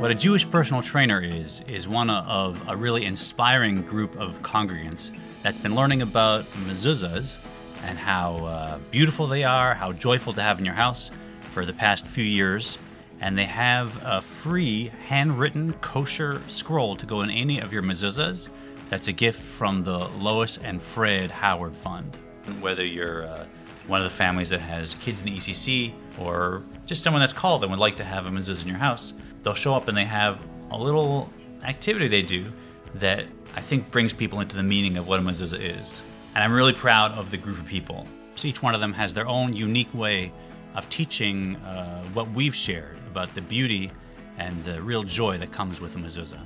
What a Jewish personal trainer is, is one of a really inspiring group of congregants that's been learning about mezuzahs and how uh, beautiful they are, how joyful to have in your house for the past few years. And they have a free handwritten kosher scroll to go in any of your mezuzahs. That's a gift from the Lois and Fred Howard Fund. Whether you're uh, one of the families that has kids in the ECC or just someone that's called and would like to have a mezuzah in your house, they'll show up and they have a little activity they do that I think brings people into the meaning of what a mezuzah is. And I'm really proud of the group of people. So each one of them has their own unique way of teaching uh, what we've shared about the beauty and the real joy that comes with a mezuzah.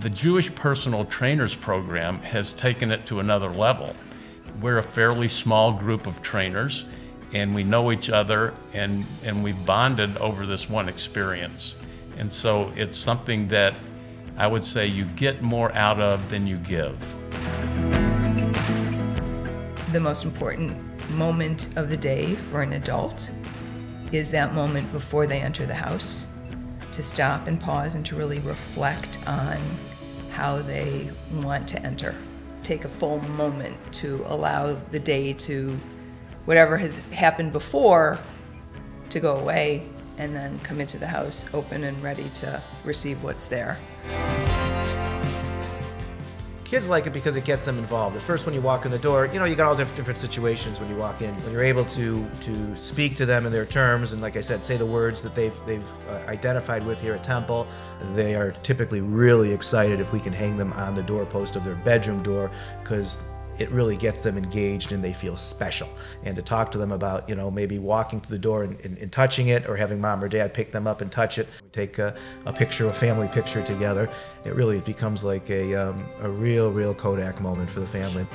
The Jewish Personal Trainers Program has taken it to another level. We're a fairly small group of trainers and we know each other and, and we've bonded over this one experience. And so it's something that I would say you get more out of than you give. The most important moment of the day for an adult is that moment before they enter the house to stop and pause and to really reflect on how they want to enter. Take a full moment to allow the day to whatever has happened before to go away and then come into the house open and ready to receive what's there. Kids like it because it gets them involved. At first, when you walk in the door, you know, you got all different, situations when you walk in. When you're able to to speak to them in their terms, and like I said, say the words that they've they've uh, identified with here at Temple, they are typically really excited if we can hang them on the doorpost of their bedroom door because it really gets them engaged and they feel special. And to talk to them about, you know, maybe walking through the door and, and, and touching it or having mom or dad pick them up and touch it. We take a, a picture, a family picture together. It really becomes like a, um, a real, real Kodak moment for the family.